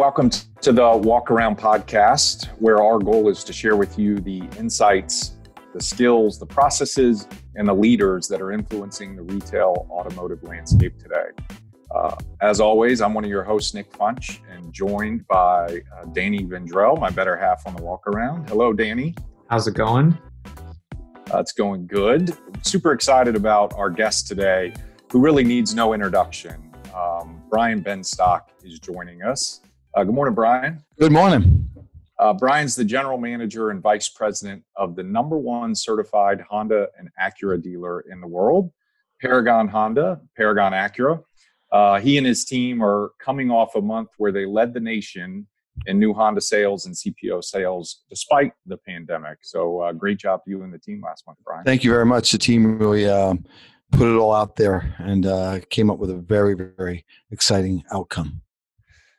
welcome to the Walk Around podcast, where our goal is to share with you the insights, the skills, the processes, and the leaders that are influencing the retail automotive landscape today. Uh, as always, I'm one of your hosts, Nick Funch, and joined by uh, Danny Vendrell, my better half on the walk around. Hello, Danny. How's it going? Uh, it's going good. Super excited about our guest today, who really needs no introduction. Um, Brian Benstock is joining us. Uh, good morning, Brian. Good morning. Uh, Brian's the general manager and vice president of the number one certified Honda and Acura dealer in the world, Paragon Honda, Paragon Acura. Uh, he and his team are coming off a month where they led the nation in new Honda sales and CPO sales despite the pandemic. So, uh, great job to you and the team last month, Brian. Thank you very much. The team really um, put it all out there and uh, came up with a very, very exciting outcome.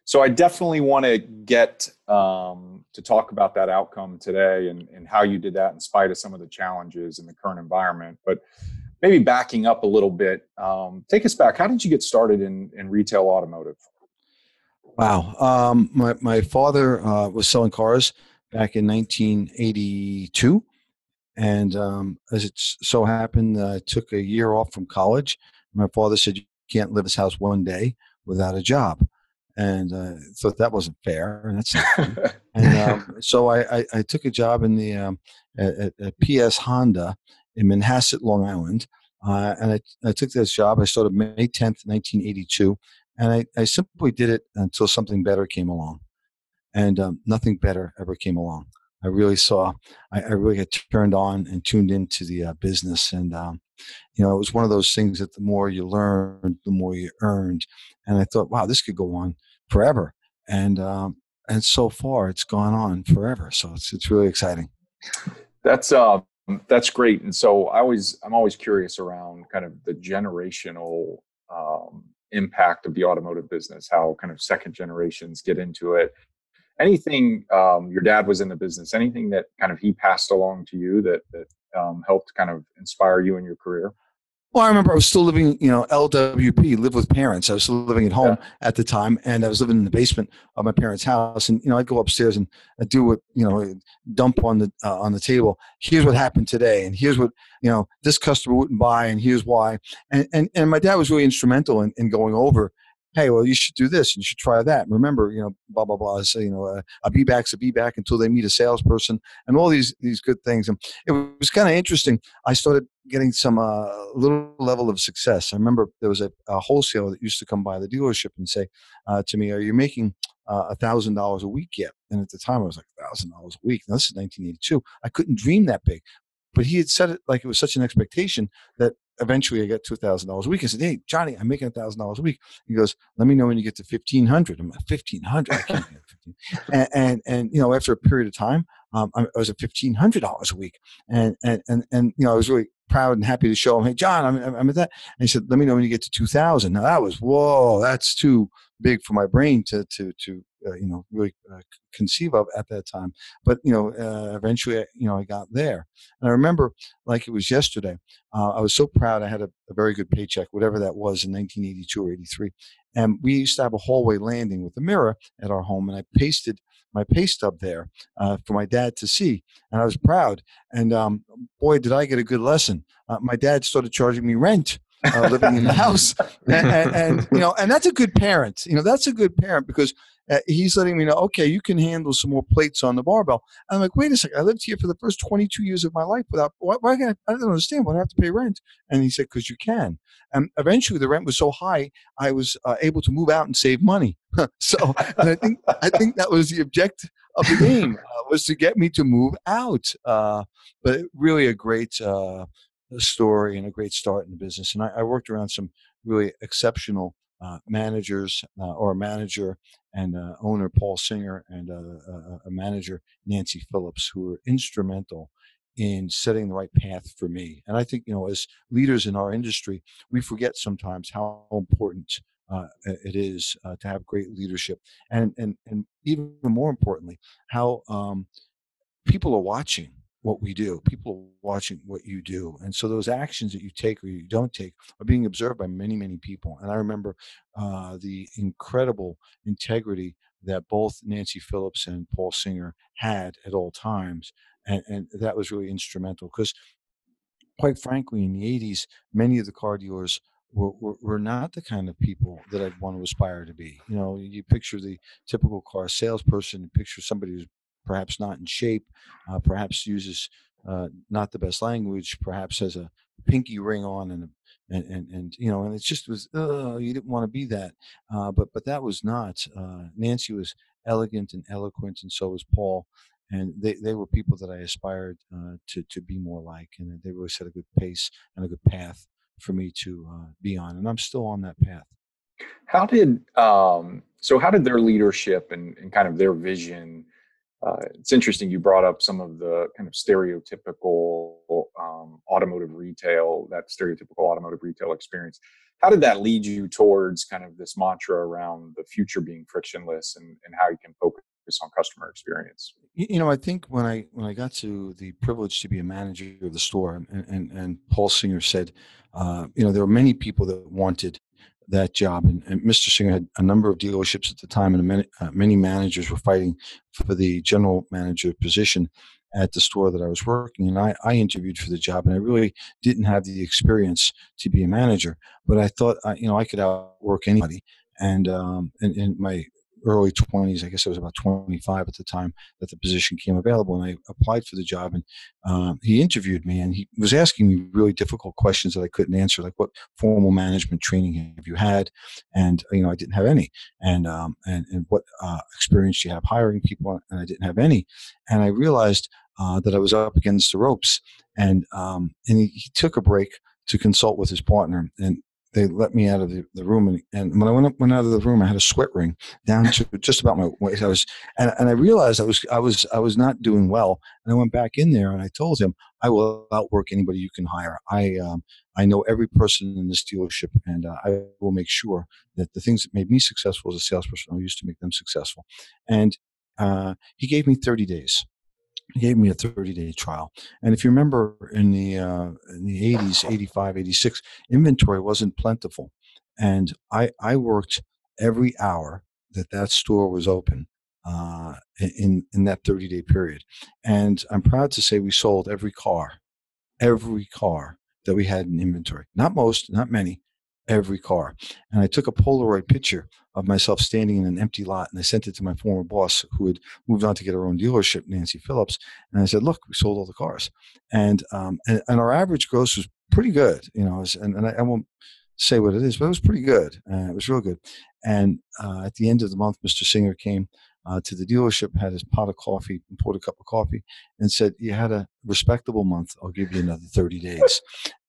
So, I definitely want to get um, to talk about that outcome today and, and how you did that in spite of some of the challenges in the current environment. But maybe backing up a little bit, um, take us back. How did you get started in, in retail automotive? Wow. Um, my, my father uh, was selling cars back in 1982. And um, as it so happened, I took a year off from college. My father said, You can't live his house one day without a job. And uh, thought that wasn't fair. And that's and um, so I, I, I, took a job in the um, at, at, PS Honda in Manhasset, Long Island. Uh, and I, I took this job. I started May 10th, 1982. And I, I simply did it until something better came along. And um, nothing better ever came along. I really saw, I, I really got turned on and tuned into the uh, business. And, um, you know, it was one of those things that the more you learned, the more you earned. And I thought, wow, this could go on forever. And, um, and so far it's gone on forever. So it's, it's really exciting. That's, uh, that's great. And so I always, I'm always curious around kind of the generational, um, impact of the automotive business, how kind of second generations get into it. Anything um, your dad was in the business, anything that kind of he passed along to you that that um, helped kind of inspire you in your career? Well, I remember I was still living, you know, LWP, live with parents. I was still living at home yeah. at the time, and I was living in the basement of my parents' house. And you know, I'd go upstairs and I'd do what you know, dump on the uh, on the table. Here's what happened today, and here's what you know this customer wouldn't buy, and here's why. And and and my dad was really instrumental in, in going over hey, well, you should do this and you should try that. Remember, you know, blah blah blah. So, you know, uh, a be back's a be back until they meet a salesperson, and all these these good things. And it was kind of interesting. I started getting some uh, little level of success. I remember there was a, a, wholesaler that used to come by the dealership and say uh, to me, "Are you making?" Uh, a thousand dollars a week yet and at the time i was like thousand dollars a week now this is 1982 i couldn't dream that big but he had said it like it was such an expectation that eventually I got two thousand dollars a week. I said, "Hey, Johnny, I'm making a thousand dollars a week." He goes, "Let me know when you get to fifteen hundred. I'm fifteen hundred. And, and, and you know, after a period of time, um, I was at fifteen hundred dollars a week, and and and and you know, I was really proud and happy to show him, "Hey, John, I'm I'm at that." And he said, "Let me know when you get to two thousand. Now that was whoa, that's too big for my brain to to to uh, you know really uh, conceive of at that time. But you know, uh, eventually, you know, I got there, and I remember like it was yesterday. Uh, I was so proud. I had a, a, very good paycheck, whatever that was in 1982 or 83, and we used to have a hallway landing with a mirror at our home, and I pasted my pay stub there uh, for my dad to see, and I was proud. And um, boy, did I get a good lesson! Uh, my dad started charging me rent uh, living in the house, and, and, and, you know, and that's a good parent. You know, that's a good parent because uh, he's letting me know, okay, you can handle some more plates on the barbell. And I'm like, wait a second, I lived here for the first 22 years of my life without. Why? why I, I don't understand. Why do I have to pay rent? And he said, because you can. And eventually, the rent was so high, I was uh, able to move out and save money. so, and I think I think that was the objective of the game uh, was to get me to move out. Uh, but really, a great uh, story and a great start in the business. And I, I worked around some really exceptional uh, managers uh, or a manager and uh, owner Paul Singer and a, a, manager Nancy Phillips who were instrumental in setting the right path for me. And I think you know, as leaders in our industry, we forget sometimes how important uh, it is uh, to have great leadership, and and and even more importantly, how um, people are watching what we do. People are watching what you do. And so those actions that you take or you don't take are being observed by many, many people. And I remember uh, the incredible integrity that both Nancy Phillips and Paul Singer had at all times. And, and that was really instrumental because, quite frankly, in the 80s, many of the car dealers were, were, were, not the kind of people that I'd want to aspire to be. You know, you picture the typical car salesperson, you picture somebody who's perhaps not in shape, uh, perhaps uses uh, not the best language, perhaps has a pinky ring on and and and, and you know, and it just was, you didn't want to be that. Uh, but but that was not. Uh, Nancy was elegant and eloquent, and so was Paul. And they, they were people that I aspired uh, to to be more like, and they really set a good pace and a good path for me to be on, and I'm still on that path. How did um, so? How did their leadership and, and kind of their vision? Uh, it's interesting you brought up some of the kind of stereotypical um, automotive retail, that stereotypical automotive retail experience. How did that lead you towards kind of this mantra around the future being frictionless and, and how you can focus on customer experience? You know, I think when I when I got to the privilege to be a manager of the store, and and, and Paul Singer said, uh, you know, there were many people that wanted that job. And, and, Mr. Singer had a number of dealerships at the time, and many, uh, many managers were fighting for the general manager position at the store that I was working. And I, I interviewed for the job, and I really didn't have the experience to be a manager. But I thought, uh, you know, I could outwork anybody. And um, and, and my early 20s. I guess I was about 25 at the time that the position came available, and I applied for the job. And um, he interviewed me, and he was asking me really difficult questions that I couldn't answer, like what formal management training have you had? And you know, I didn't have any. And um, and and what uh, experience do you have hiring people? And I didn't have any. And I realized uh, that I was up against the ropes. And um, and he, he took a break to consult with his partner. And they let me out of the, the room and, and when I went up, went out of the room I had a sweat ring down to just about my waist. I was and, and I realized I was I was I was not doing well. And I went back in there and I told him I will outwork anybody you can hire. I um, I know every person in this dealership and uh, I will make sure that the things that made me successful as a salesperson I'll use to make them successful. And uh, he gave me 30 days gave me a 30 day trial. And if you remember in the, uh, in the 80s, 85, 86, inventory wasn't plentiful. And I, I worked every hour that that store was open uh, in, in that 30 day period. And I'm proud to say we sold every car, every car that we had in inventory. Not most, not many, every car. And I took a Polaroid picture of myself standing in an empty lot and I sent it to my former boss who had moved on to get her own dealership, Nancy Phillips. And I said, look, we sold all the cars. And, um, and, and, our average gross was pretty good, you know, and, and I, I, won't say what it is, but it was pretty good. Uh, it was real good. And uh, at the end of the month, Mr. Singer came uh, to the dealership, had his pot of coffee, and poured a cup of coffee, and said, "You had a respectable month. I'll give you another thirty days."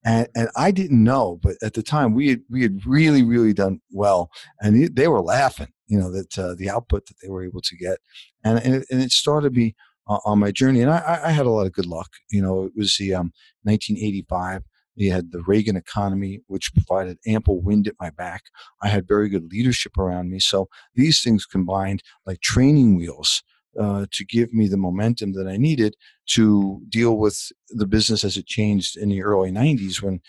And, and I didn't know, but at the time we had we had really really done well, and they were laughing, you know, that uh, the output that they were able to get, and and it, and it started me uh, on my journey. And I, I had a lot of good luck. You know, it was the um, 1985 you had the Reagan economy, which provided ample wind at my back. I had very good leadership around me. So these things combined like training wheels uh, to give me the momentum that I needed to deal with the business as it changed in the early 90s when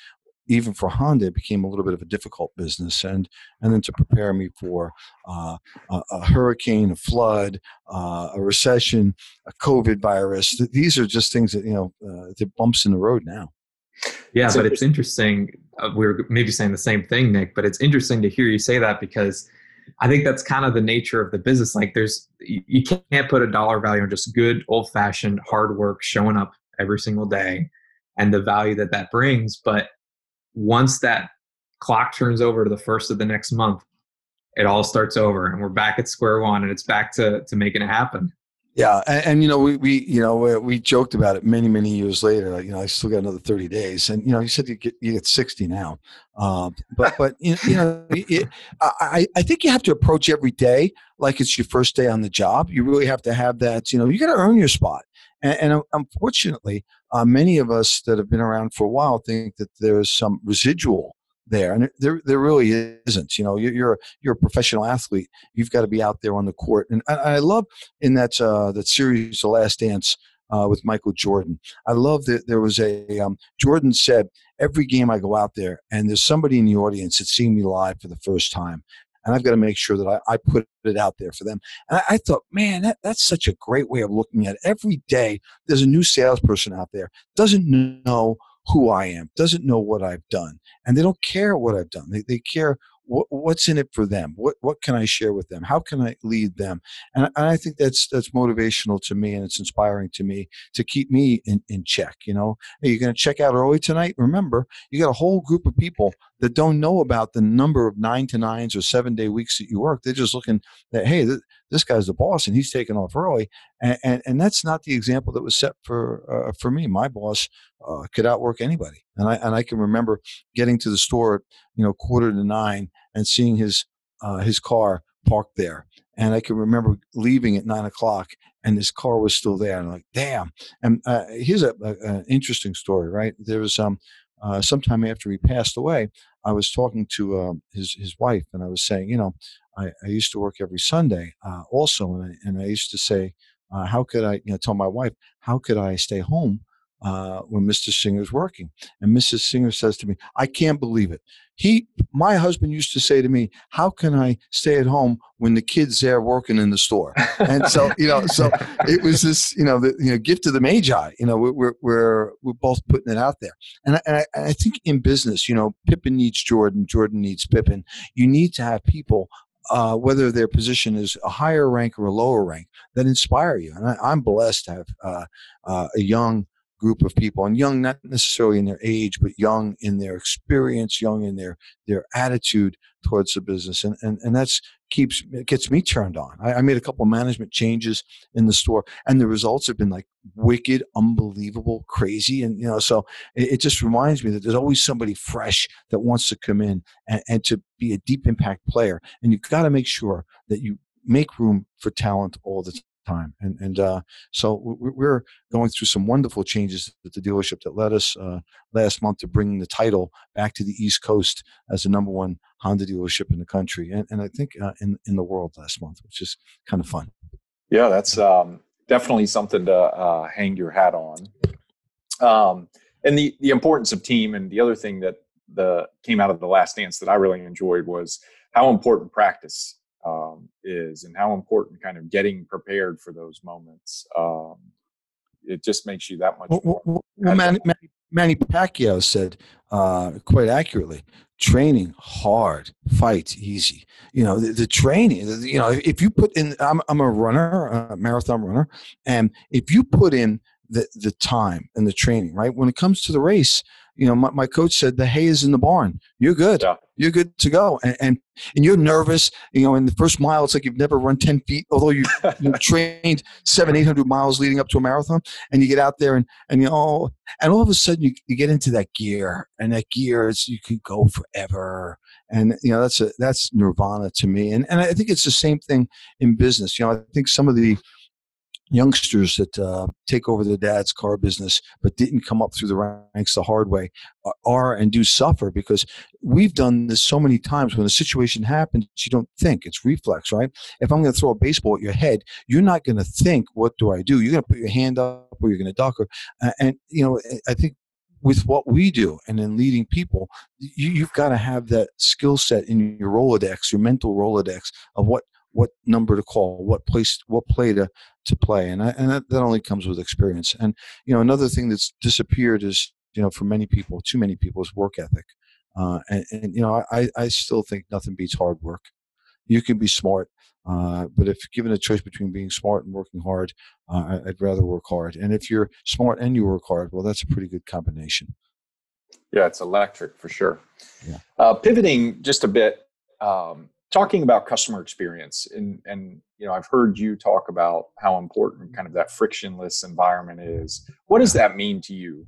even for Honda, it became a little bit of a difficult business, and and then to prepare me for uh, a, a, hurricane, a flood, uh, a recession, a COVID virus. These are just things that you know, uh, the bumps in the road now. Yeah, but it's interesting. Uh, we are maybe saying the same thing, Nick, but it's interesting to hear you say that because I think that's kind of the nature of the business. Like, there's you can't put a dollar value on just good old fashioned hard work, showing up every single day, and the value that that brings. But once that clock turns over to the first of the next month, it all starts over, and we're back at square one, and it's back to to making it happen. Yeah, and, and, you know we, we you know we, we, joked about it many many years later. You know, I still got another thirty days, and you know, you said you get you get sixty now, um, but but you, know, it, I I think you have to approach every day like it's your first day on the job. You really have to have that. You know, you got to earn your spot, and, and unfortunately, uh, many of us that have been around for a while think that there's some residual there, and there there really isn't. You know, you're you're, you're a professional athlete. You've got to be out there on the court, and I, I love in that uh, that series, The Last Dance. Uh, with Michael Jordan, I love that there was a um, Jordan said every game I go out there and there's somebody in the audience that's seeing me live for the first time, and I've got to make sure that I, I put it out there for them. And I, I thought, man, that, that's such a great way of looking at it. Every day, there's a new salesperson out there doesn't know who I am, doesn't know what I've done, and they don't care what I've done. They, they care what, what's in it for them what what can i share with them how can i lead them and, and, i think that's that's motivational to me and it's inspiring to me to keep me in, in check you know? Hey, you're going to check out early tonight? Remember you got a whole group of people that don't know about the number of nine to nines or seven day weeks that you work. They're just looking that hey th- this guy's the boss and he's taking off early and, and, and that's not the example that was set for uh, for me. My boss uh, could outwork anybody and i and i can remember getting to the store you know quarter to nine and seeing his uh, his car parked there and i can remember leaving at nine o'clock and his car was still there and I'm like damn and uh, here's an interesting story right? There was um uh, sometime after he passed away i was talking to uh, his his wife and i was saying you know i, I used to work every sunday uh, also and I, and I used to say uh, how could i you know tell my wife how could i stay home uh, when Mr. Singer's working. And Mrs. Singer says to me, I can't believe it. He, my husband used to say to me, how can I stay at home when the kid's there working in the store? And so, you know, so it was this, you know, the you know, gift of the Magi, you know, we're, we're, we're both putting it out there. And I, and I, I think in business, you know, Pippen needs Jordan, Jordan needs Pippen. You need to have people uh, whether their position is a higher rank or a lower rank, that inspire you. And I, am blessed to have uh, uh, a young group of people and young not necessarily in their age but young in their experience young in their their attitude towards the business and and, and that's keeps gets me turned on. I, I made a couple management changes in the store and the results have been like wicked unbelievable crazy and you know so it, it just reminds me that there's always somebody fresh that wants to come in and, and to be a deep impact player and you've got to make sure that you make room for talent all the time. And and uh, so we're going through some wonderful changes at the dealership that led us uh, last month to bring the title back to the East Coast as the number one Honda dealership in the country, and, and I think uh, in in the world last month, which is kind of fun. Yeah, that's um, definitely something to uh, hang your hat on. Um, and the the importance of team, and the other thing that the came out of the last dance that I really enjoyed was how important practice um, is and how important kind of getting prepared for those moments. Um, it just makes you that much more. Well, well Manny, Manny, Manny, Pacquiao said uh, quite accurately training hard, fight easy. You know, the, the training, the, you know, if you put in, I'm, I'm a runner, a marathon runner, and if you put in the, the time and the training, right, when it comes to the race, you know, my, my coach said the hay is in the barn. You're good. Yeah. You're good to go. And, and, and you're nervous. You know, in the first mile, it's like you've never run 10 feet, although you, you trained seven, 800 miles leading up to a marathon. And you get out there and, and you know, and all of a sudden you, you get into that gear and that gear is, you can go forever. And, you know, that's a, that's nirvana to me. And, and I think it's the same thing in business. You know, I think some of the, youngsters that uh, take over their dad's car business but didn't come up through the ranks the hard way are and do suffer because we've done this so many times. When a situation happens you don't think. It's reflex right? If i'm going to throw a baseball at your head you're not going to think what do i do? You're going to put your hand up or you're going to duck or and you know i think with what we do and in leading people, you, have got to have that skill set in your Rolodex, your mental Rolodex of what what number to call, what place, what play to to play, and I, and that, that only comes with experience. And you know, another thing that's disappeared is you know for many people, too many people, is work ethic. Uh, and, and, you know, I I still think nothing beats hard work. You can be smart, uh, but if given a choice between being smart and working hard, uh, I'd rather work hard. And if you're smart and you work hard, well, that's a pretty good combination. Yeah, it's electric for sure. Yeah. Uh, pivoting just a bit, um, talking about customer experience and and you know i've heard you talk about how important kind of that frictionless environment is what does that mean to you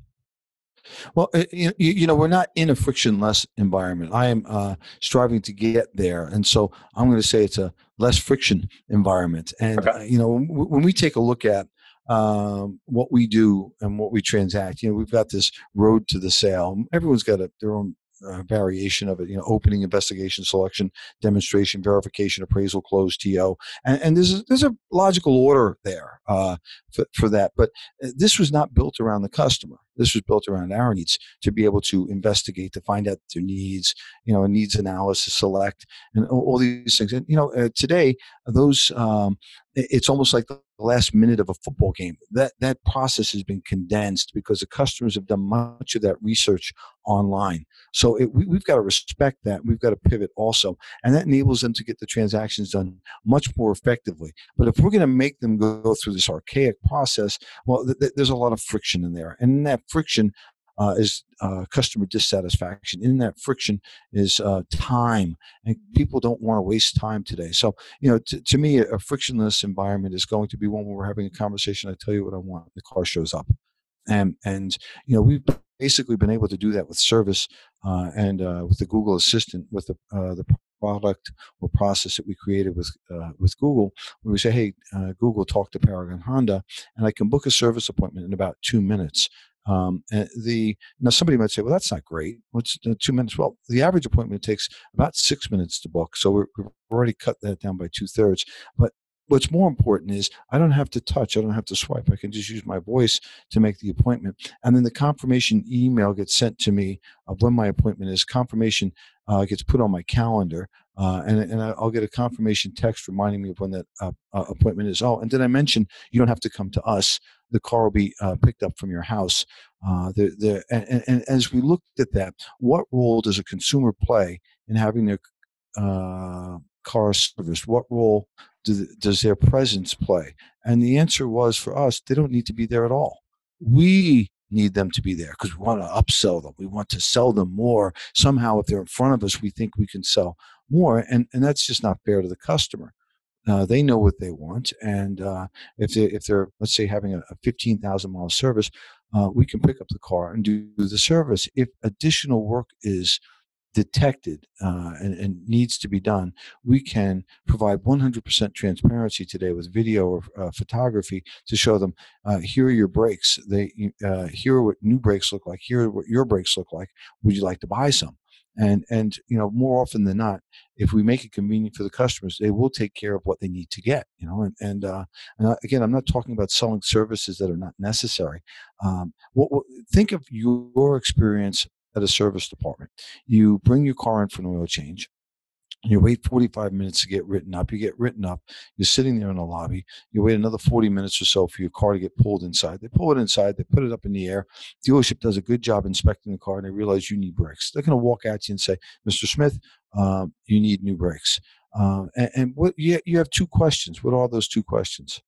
well uh, you, you know we're not in a frictionless environment i am uh, striving to get there and so i'm going to say it's a less friction environment and okay. uh, you know when we take a look at um, what we do and what we transact. You know, we've got this road to the sale. Everyone's got a, their own variation of it. You know, opening, investigation, selection, demonstration, verification, appraisal, close, TO, and, and there's a, there's a logical order there uh, for, for that. But uh, this was not built around the customer. This was built around our needs to be able to investigate, to find out their needs, you know, needs analysis, select, and all, all these things. And you know, uh, today those um, it's almost like the last minute of a football game. That that process has been condensed because the customers have done much of that research online. So it, we, we've got to respect that. We've got to pivot also, and that enables them to get the transactions done much more effectively. But if we're going to make them go through this archaic process, well, th- th- there's a lot of friction in there, and that friction, uh, is uh, customer dissatisfaction. In that friction is uh, time, and people don't want to waste time today. So, you know, t- to me, a frictionless environment is going to be one where we're having a conversation. I tell you what I want. The car shows up, and and you know we've basically been able to do that with service uh, and uh, with the Google Assistant with the uh, the product or process that we created with uh, with Google, where we say, "Hey, uh, Google, talk to Paragon Honda," and I can book a service appointment in about two minutes. Um, and the now somebody might say, well, that's not great. What's uh, two minutes? Well, the average appointment takes about six minutes to book, so we're, we've already cut that down by two thirds. But what's more important is I don't have to touch, I don't have to swipe. I can just use my voice to make the appointment, and then the confirmation email gets sent to me of when my appointment is. Confirmation uh, gets put on my calendar. Uh, and, and I'll get a confirmation text reminding me of when that uh, uh, appointment is. Oh, and did I mention you don't have to come to us? The car will be uh, picked up from your house. Uh, the, the, and, and, as we looked at that, what role does a consumer play in having their uh, car serviced? What role do, does their presence play? And the answer was for us, they don't need to be there at all. We need them to be there because we want to upsell them. We want to sell them more. Somehow, if they're in front of us, we think we can sell more. And, and that's just not fair to the customer. Uh, they know what they want, and uh, if they if they're let's say having a, a fifteen thousand mile service, uh, we can pick up the car and do the service. If additional work is detected uh, and, and, needs to be done, we can provide 100% transparency today with video or uh, photography to show them uh, here are your brakes. They uh, here are what new brakes look like. Here are what your brakes look like. Would you like to buy some? And and you know more often than not, if we make it convenient for the customers, they will take care of what they need to get. You know, and and, uh, and again, I'm not talking about selling services that are not necessary. Um, what, what, think of your experience at a service department. You bring your car in for an oil change. You wait 45 minutes to get written up. You get written up. You're sitting there in the lobby. You wait another 40 minutes or so for your car to get pulled inside. They pull it inside. They put it up in the air. Dealership does a good job inspecting the car, and they realize you need brakes. They're going to walk at you and say, "Mr. Smith, um, you need new brakes." Um, and, and what you, you have two questions. What are those two questions?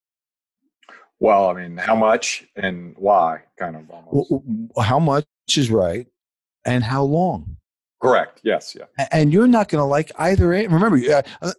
Well, I mean, how much and why, kind of almost. Well, how much is right, and how long. Correct. Yes. Yeah. And you're not going to like either. Remember,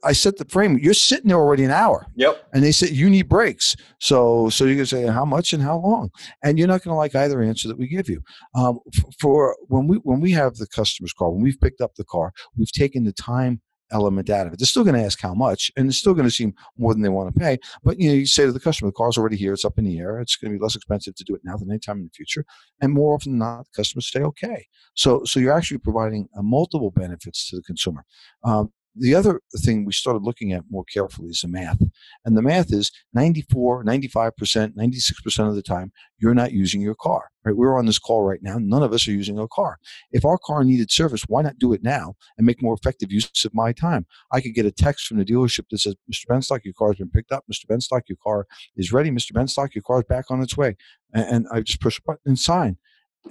I set the frame. You're sitting there already an hour. Yep. And they said you need brakes. So, so you can say how much and how long, and you're not going to like either answer that we give you. Um, for when we when we have the customer's car, when we've picked up the car, we've taken the time element out of it. They're still going to ask how much, and it's still going to seem more than they want to pay. But you know, you say to the customer, the car's already here, it's up in the air, it's going to be less expensive to do it now than any time in the future. And more often than not, customers say okay. So, so you're actually providing uh, multiple benefits to the consumer. Um, the other thing we started looking at more carefully is the math. And the math is 94, 95%, 96% of the time, you're not using your car. Right? We're on this call right now. None of us are using a car. If our car needed service, why not do it now and make more effective use of my time? I could get a text from the dealership that says, Mr. Benstock, your car has been picked up. Mr. Benstock, your car is ready. Mr. Benstock, your car is back on its way. And, and I just push a button and sign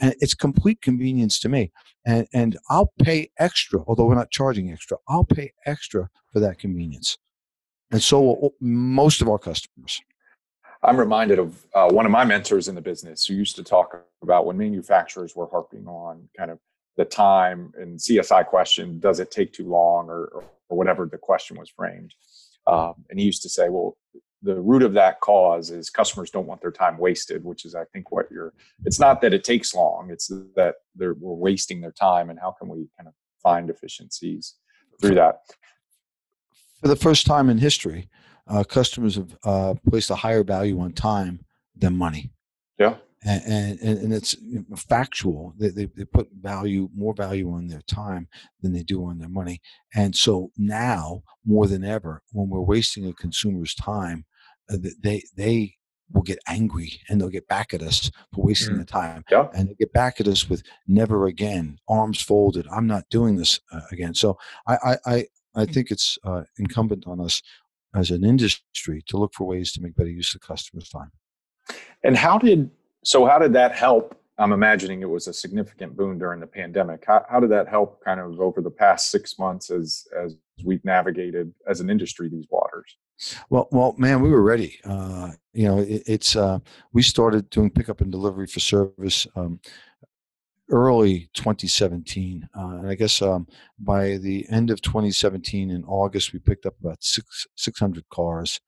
and it's complete convenience to me and and i'll pay extra although we're not charging extra i'll pay extra for that convenience. And so will most of our customers. I'm reminded of uh, one of my mentors in the business who used to talk about when manufacturers were harping on kind of the time and csi question does it take too long or, or, or whatever the question was framed. Um, and he used to say well the root of that cause is customers don't want their time wasted, which is, I think, what you're. It's not that it takes long; it's that they're we're wasting their time, and how can we kind of find efficiencies through that? For the first time in history, uh, customers have uh, placed a higher value on time than money. Yeah. And and, and it's factual. They, they they put value more value on their time than they do on their money. And so now more than ever, when we're wasting a consumer's time, uh, they they will get angry and they'll get back at us for wasting mm. the time. Yeah. And they get back at us with never again, arms folded. I'm not doing this uh, again. So I, I, I, think it's uh, incumbent on us as an industry to look for ways to make better use of customers' time. And how did so? How did that help? I'm imagining it was a significant boon during the pandemic. How, how did that help, kind of over the past six months, as as we've navigated as an industry these waters? Well, well, man, we were ready. Uh, you know, it, it's uh, we started doing pickup and delivery for service um, early 2017, uh, and I guess um, by the end of 2017 in August, we picked up about six 600 cars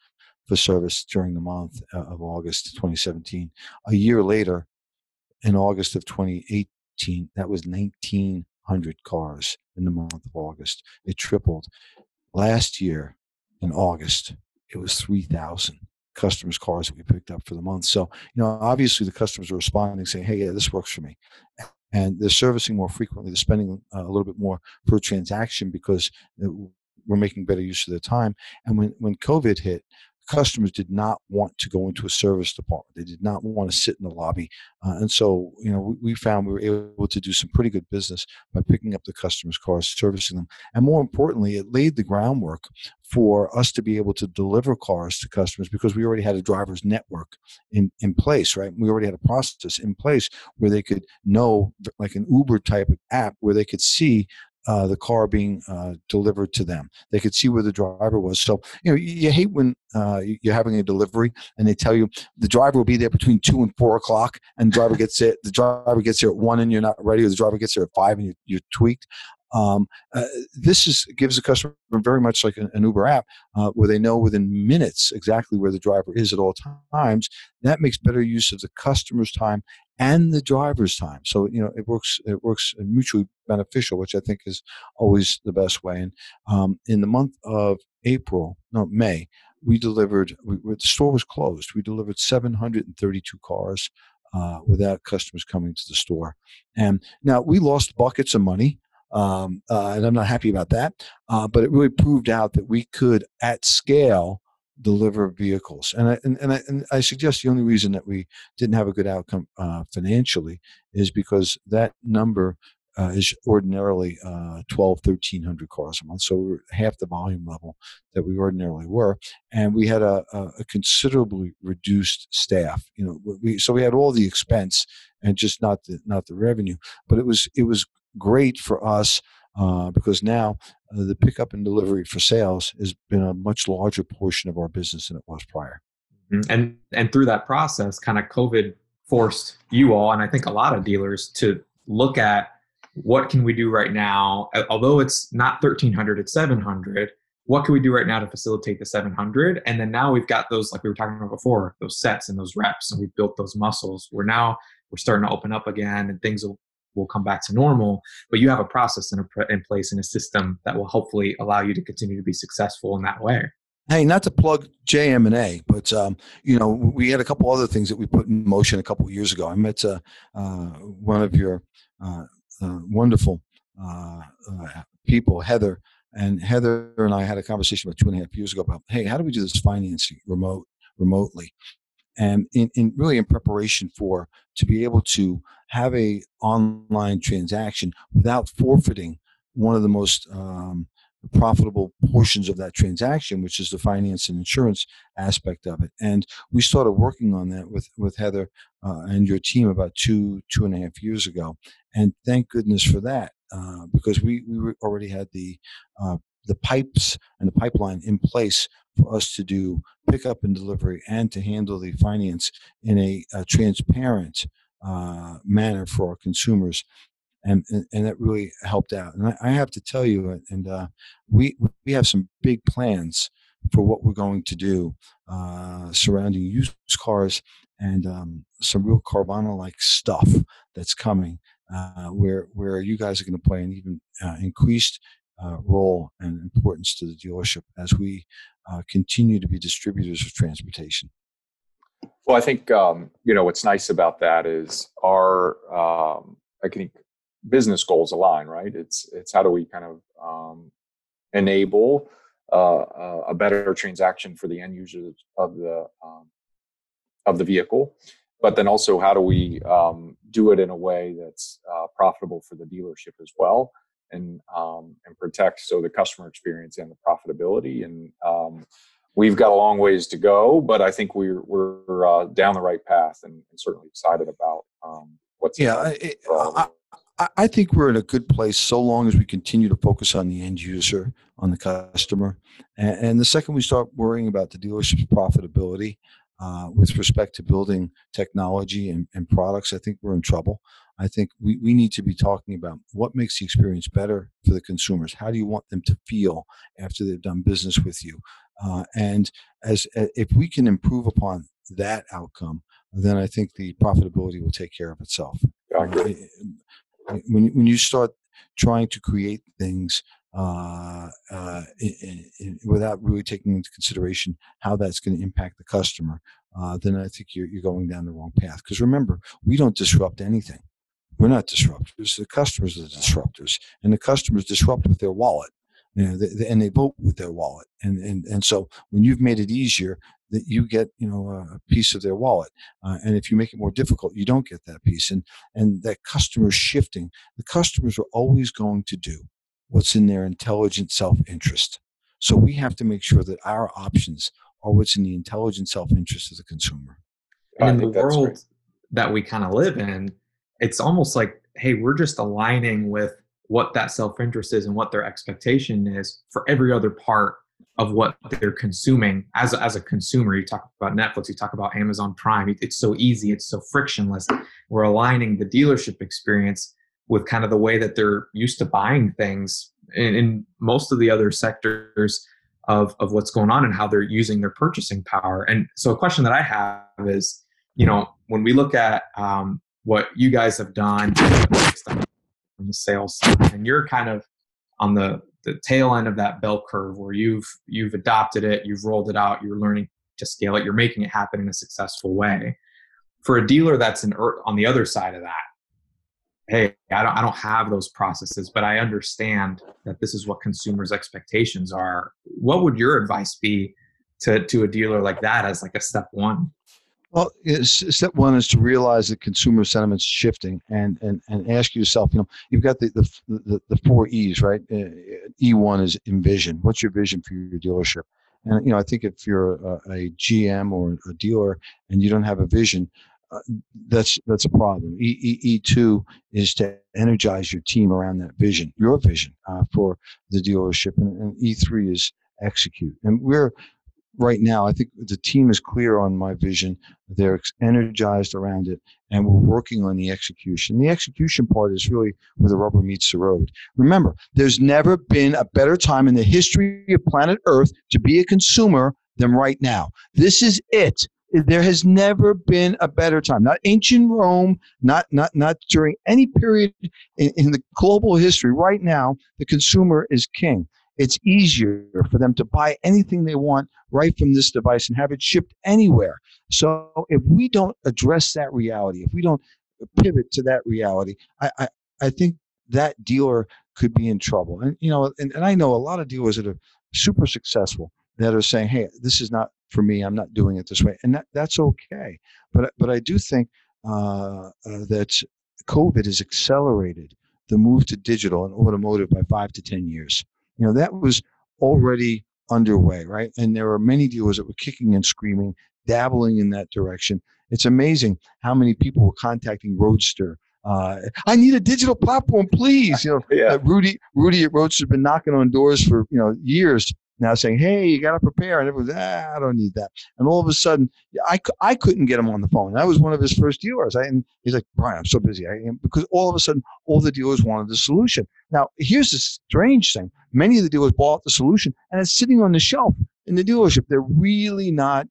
for service during the month uh, of August 2017. A year later, in August of 2018, that was 1,900 cars in the month of August. It tripled. Last year, in August, it was 3,000 customers' cars that we picked up for the month. So, you know, obviously the customers are responding, saying, hey, yeah, this works for me. And they're servicing more frequently. They're spending uh, a little bit more per transaction because uh, we're making better use of their time. And when, when COVID hit, customers did not want to go into a service department. They did not want to sit in the lobby. Uh, and so, you know, we, we, found we were able to do some pretty good business by picking up the customers' cars, servicing them. And more importantly, it laid the groundwork for us to be able to deliver cars to customers because we already had a driver's network in, in place, right? We already had a process in place where they could know, like an Uber type app, where they could see uh, the car being uh, delivered to them. They could see where the driver was. So you know you, hate when uh, you're having a delivery and they tell you the driver will be there between two and four o'clock, and the driver gets there. The driver gets there at one, and you're not ready, or the driver gets there at five, and you're, you're tweaked. Um, uh, this is gives the customer very much like an, an Uber app, uh, where they know within minutes exactly where the driver is at all times. That makes better use of the customer's time and the driver's time. So you know it works. It works mutually beneficial, which I think is always the best way. And um, in the month of April, no May, we delivered. We, the store was closed. We delivered 732 cars. Uh, without customers coming to the store. And now we lost buckets of money um, uh, and I'm not happy about that. Uh, but it really proved out that we could, at scale, deliver vehicles. And I, and, and, I, and I suggest the only reason that we didn't have a good outcome uh, financially is because that number uh, is ordinarily uh, 12, 1300 cars a month. So we were half the volume level that we ordinarily were. And we had a, a, a considerably reduced staff, you know, we, so we had all the expense and just not the, not the revenue, but it was, it was great for us uh, because now uh, the pickup and delivery for sales has been a much larger portion of our business than it was prior. Mm-hmm. And and through that process, kind of COVID forced you all, and I think a lot of dealers, to look at what can we do right now. Although it's not 1300, it's 700. What can we do right now to facilitate the 700? And then now we've got those, like we were talking about before, those sets and those reps, and we've built those muscles. We're now we're starting to open up again, and things will will come back to normal but you have a process in, a, in place and a system that will hopefully allow you to continue to be successful in that way Hey, not to plug JM&A, but um, you know we had a couple other things that we put in motion a couple years ago. I met uh, uh, one of your uh, uh wonderful uh, uh, people, Heather, and Heather and I had a conversation about two and a half years ago about, hey, how do we do this financing remote remotely? And in, in really in preparation for to be able to have a online transaction without forfeiting one of the most um, profitable portions of that transaction, which is the finance and insurance aspect of it. And we started working on that with with Heather uh, and your team about two two and a half years ago. And thank goodness for that, uh, because we we already had the uh, the pipes and the pipeline in place for us to do pickup and delivery and to handle the finance in a, a transparent uh, manner for our consumers. And, and, and, that really helped out. And I, I have to tell you, and uh, we, we have some big plans for what we're going to do uh, surrounding used cars and um, some real Carvana like stuff that's coming. Uh, where where you guys are going to play an even uh, increased uh, role and importance to the dealership as we uh, continue to be distributors of transportation. Well, I think um, you know what's nice about that is our um, I think business goals align, right? It's it's how do we kind of um, enable uh, a better transaction for the end users of the um, of the vehicle, but then also how do we um, do it in a way that's uh, profitable for the dealership as well, and um, and protect so the customer experience and the profitability and we've got a long ways to go, but I think we're we're uh, down the right path and, and certainly excited about um, what's. Yeah, I, I, I, think we're in a good place so long as we continue to focus on the end user, on the customer, and, and the second we start worrying about the dealership's profitability. Uh, with respect to building technology and, and products, I think we're in trouble. I think we, we need to be talking about what makes the experience better for the consumers. How do you want them to feel after they've done business with you? Uh, and as if we can improve upon that outcome, then I think the profitability will take care of itself. Exactly. When when you start trying to create things uh, uh, in, in, without really taking into consideration how that's going to impact the customer, uh, then I think you're, you're going down the wrong path. Because remember, we don't disrupt anything. We're not disruptors. The customers are the disruptors, and the customers disrupt with their wallet you know, they, and they vote with their wallet. And, and, and so when you've made it easier, that you get, you know, a piece of their wallet. Uh, and if you make it more difficult, you don't get that piece. And, and that customer shifting, the customers are always going to do what's in their intelligent self-interest. So we have to make sure that our options are what's in the intelligent self-interest of the consumer. And in the world great. that we kind of live in, it's almost like, hey, we're just aligning with what that self-interest is and what their expectation is for every other part of what they're consuming. As a, as a consumer you talk about netflix you talk about amazon prime it's so easy it's so frictionless. We're aligning the dealership experience with kind of the way that they're used to buying things in, in most of the other sectors of, of what's going on and how they're using their purchasing power. And so a question that i have is you know when we look at um, what you guys have done from the sales side. And you're kind of on the the tail end of that bell curve where you've you've adopted it you've rolled it out you're learning to scale it you're making it happen in a successful way. For a dealer that's an er, on the other side of that hey I don't, I don't have those processes but i understand that this is what consumers expectations are. What would your advice be to to a dealer like that as like a step one well, step one is to realize that consumer sentiment's shifting, and and and ask yourself, you know, you've got the the the, the four E's, right? Uh, e one is envision. What's your vision for your dealership? And you know, I think if you're a, a GM or a dealer and you don't have a vision, uh, that's that's a problem. E, e, e two is to energize your team around that vision, your vision uh, for the dealership, and, and E three is execute. And we're right now, I think the team is clear on my vision. They're energized around it, and we're working on the execution. The execution part is really where the rubber meets the road. Remember, there's never been a better time in the history of planet Earth to be a consumer than right now. This is it. There has never been a better time. Not ancient Rome, not not not during any period in, in the global history. Right now, the consumer is king it's easier for them to buy anything they want right from this device and have it shipped anywhere. So if we don't address that reality, if we don't pivot to that reality, I, I, I think that dealer could be in trouble. And you know, and, and I know a lot of dealers that are super successful that are saying, "Hey, this is not for me. I'm not doing it this way," and that that's okay. But but I do think uh, uh, that COVID has accelerated the move to digital and automotive by five to ten years. You know, that was already underway, right? And there were many dealers that were kicking and screaming, dabbling in that direction. It's amazing how many people were contacting Roadster. Uh, I need a digital platform, please. You know, yeah. uh, Rudy, Rudy at Roadster has been knocking on doors for you know years now saying, hey, you got to prepare. And everyone's, ah, I don't need that. And all of a sudden, I, I couldn't get him on the phone. I was one of his first dealers. I, and he's like, Brian, I'm so busy. I because all of a sudden, all the dealers wanted the solution. Now, here's the strange thing. Many of the dealers bought the solution and it's sitting on the shelf in the dealership. They're really not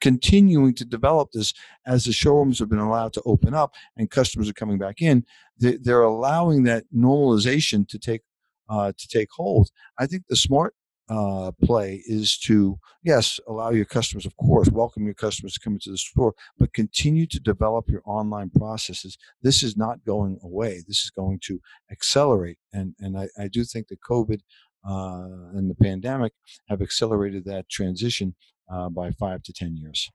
continuing to develop this as the showrooms have been allowed to open up and customers are coming back in. They're allowing that normalization to take uh, to take hold. I think the smart uh, play is to yes allow your customers of course welcome your customers to come into the store but continue to develop your online processes. This is not going away. This is going to accelerate and and i, I do think that covid uh, and the pandemic have accelerated that transition uh, by five to ten years.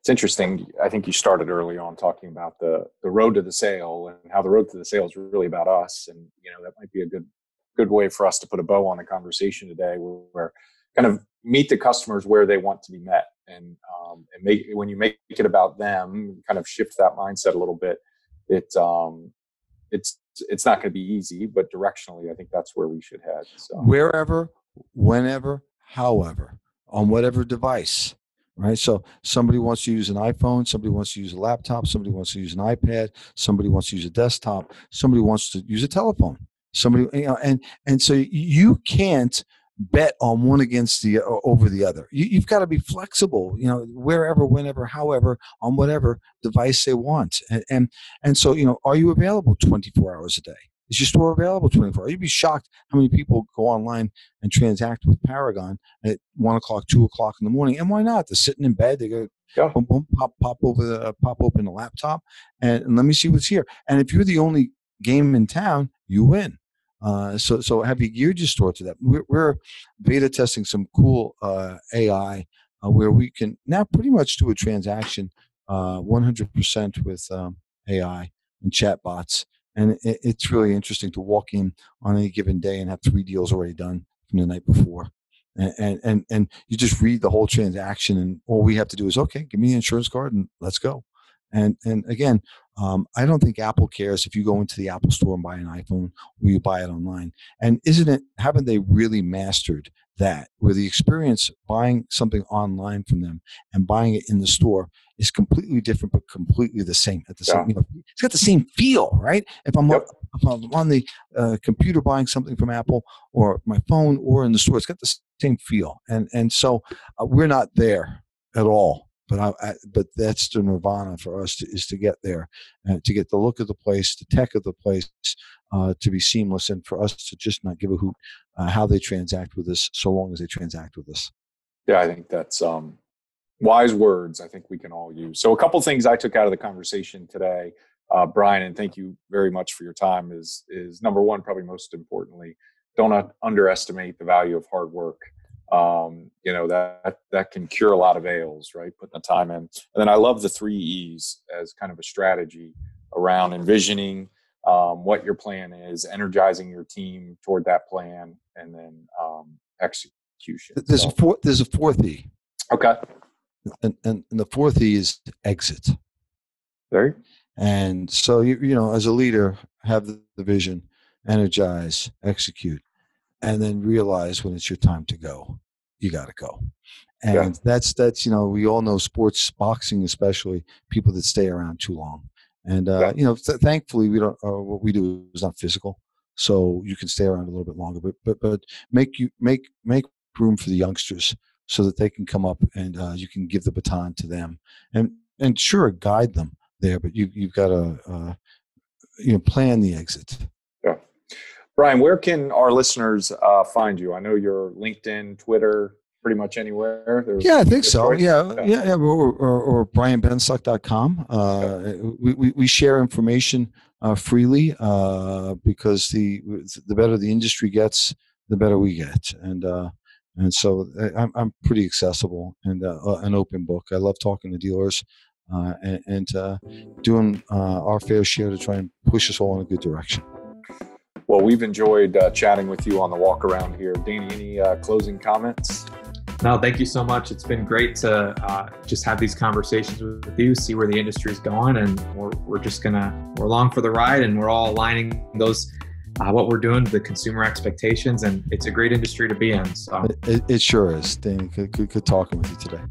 It's interesting i think you started early on talking about the the road to the sale and how the road to the sale is really about us and you know that might be a good good way for us to put a bow on the conversation today where kind of meet the customers where they want to be met. And um, and make when you make it about them kind of shift that mindset a little bit it um it's it's not going to be easy but directionally i think that's where we should head so. Wherever whenever however on whatever device right? So somebody wants to use an iphone somebody wants to use a laptop somebody wants to use an ipad somebody wants to use a desktop somebody wants to use a telephone somebody you know and and so you can't bet on one against the over the other. You, have got to be flexible you know wherever whenever however on whatever device they want. And, and and so you know are you available 24 hours a day? Is your store available 24 hours you'd be shocked how many people go online and transact with paragon at one o'clock two o'clock in the morning and why not? They're sitting in bed they go yeah. boom, boom, pop, pop over the, uh, pop open the laptop and, and let me see what's here. And if you're the only game in town you win uh, so, so have you geared your store to that? We're, we're beta testing some cool uh, AI uh, where we can now pretty much do a transaction 100% uh, with um, AI and chatbots. And it, it's really interesting to walk in on any given day and have three deals already done from the night before. And, and and you just read the whole transaction, and all we have to do is okay, give me the insurance card, and let's go. And and again, um, I don't think Apple cares if you go into the Apple store and buy an iPhone or you buy it online. And isn't it? Haven't they really mastered that? Where the experience buying something online from them and buying it in the store is completely different, but completely the same. At the yeah. same, you know, it's got the same feel, right? If I'm, yep. if I'm on the uh, computer buying something from Apple or my phone or in the store, it's got the same feel. And and so uh, we're not there at all but I, I, but that's the nirvana for us to, is to get there uh, to get the look of the place, the tech of the place, uh, to be seamless, and for us to just not give a hoot uh, how they transact with us, so long as they transact with us. Yeah, I think that's um, wise words. I think we can all use. So a couple things I took out of the conversation today, uh, Brian, and thank you very much for your time. Is is number one, probably most importantly, don't underestimate the value of hard work um, you know that that can cure a lot of ails right putting the time in. And then i love the three e's as kind of a strategy around envisioning um, what your plan is energizing your team toward that plan and then um, execution. There's so. a fourth there's a fourth e. Okay. And, and, and the fourth e is exit. There and so you you know as a leader have the, the vision energize execute and then realize when it's your time to go you got to go and yeah. that's that's you know we all know sports boxing especially people that stay around too long and uh, yeah. you know th- thankfully we don't uh, what we do is not physical so you can stay around a little bit longer but but but make you make make room for the youngsters so that they can come up and uh, you can give the baton to them and and sure guide them there but you you've got to uh, you know plan the exit Brian, where can our listeners uh, find you? I know you're LinkedIn, Twitter, pretty much anywhere. There's yeah, I think so. Yeah, yeah, yeah, or, or, or brianbenstock.com. Uh, we, we, we share information uh, freely uh, because the the better the industry gets, the better we get, and uh, and so uh, I'm I'm pretty accessible and uh, an open book. I love talking to dealers. and, and doing our fair share to try and push us all in a good direction. Well, we've enjoyed uh, chatting with you on the walk around here. Danny, any uh, closing comments? No, thank you so much. It's been great to uh, just have these conversations with you, see where the industry is going, and we're, we're just gonna we're along for the ride, and we're all aligning those uh, what we're doing, to the consumer expectations, and it's a great industry to be in. So it, it sure is. Danny, good, good, good talking with you today.